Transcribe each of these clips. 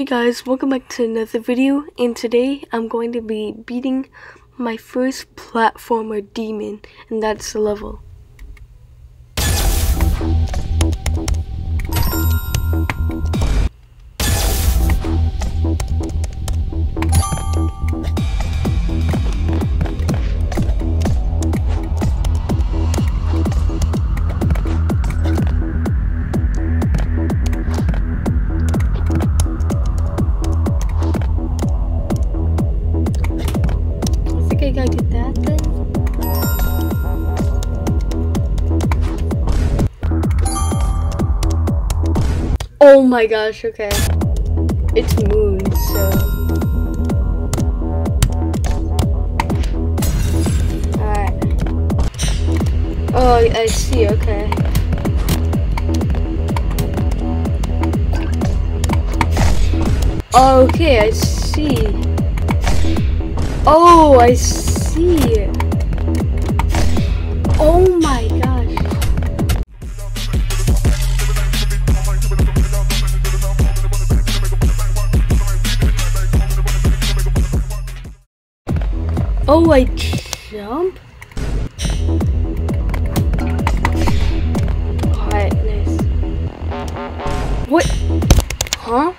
Hey guys, welcome back to another video and today I'm going to be beating my first platformer demon and that's the level. Oh my gosh, okay. It's moon, so. Alright. Oh, I see, okay. Okay, I see. Oh, I see. Oh my Oh, I jump? Alright, nice. What? Huh?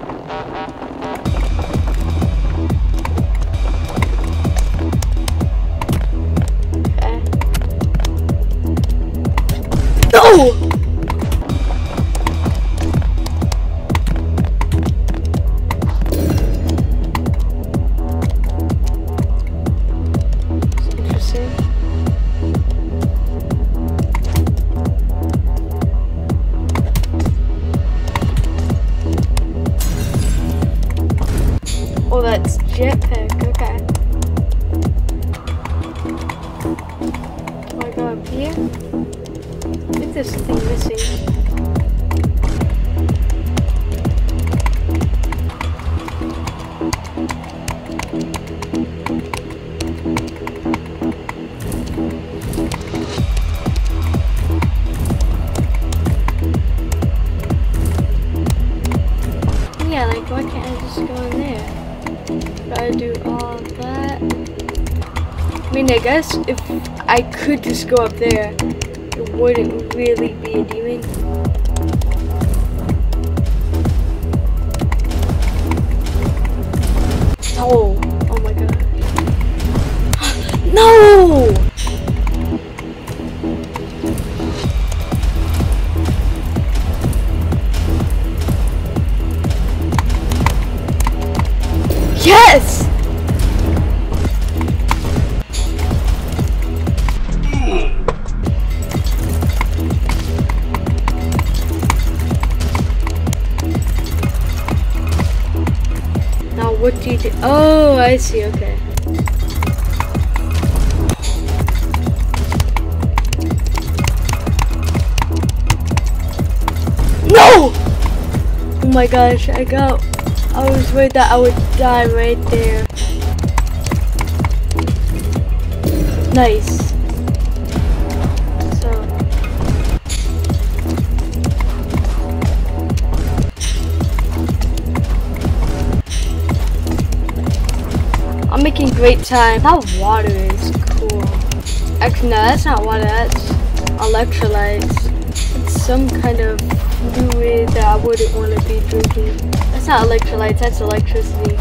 Okay. That's jetpack. Okay. Do I go up here? I think there's something missing. Yeah, like why can't I just go in there? Gotta do all that. I mean, I guess if I could just go up there, it wouldn't really be a demon. Yes! Now what do you do? Oh, I see, okay. No! Oh my gosh, I got I was worried that I would die right there. Nice. So. I'm making great time. That water is cool. Actually, no, that's not water. That's electrolytes. Some kind of fluid that I wouldn't want to be drinking. That's not electrolytes, that's electricity.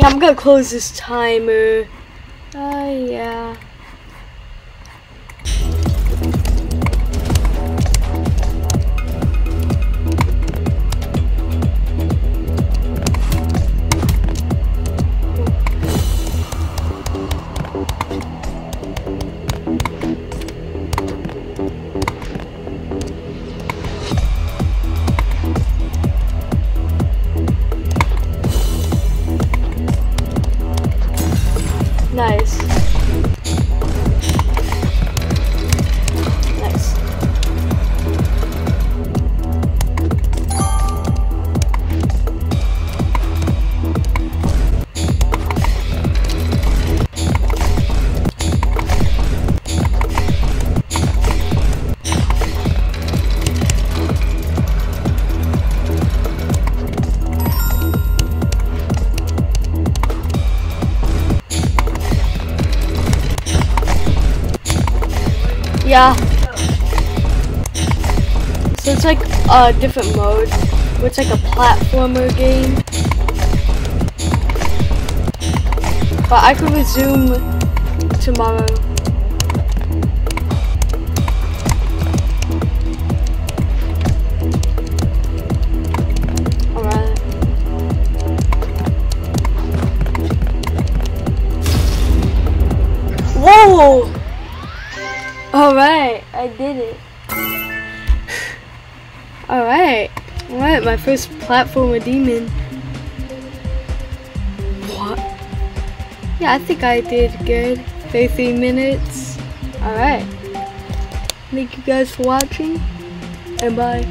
Yeah, I'm gonna close this timer. Uh, yeah. Nice. Yeah. So it's like a different mode. It's like a platformer game. But I could resume tomorrow. Alright. Whoa! Alright, I did it. Alright. Alright, my first platformer demon. What? Yeah, I think I did good. 33 minutes. Alright. Thank you guys for watching. And bye.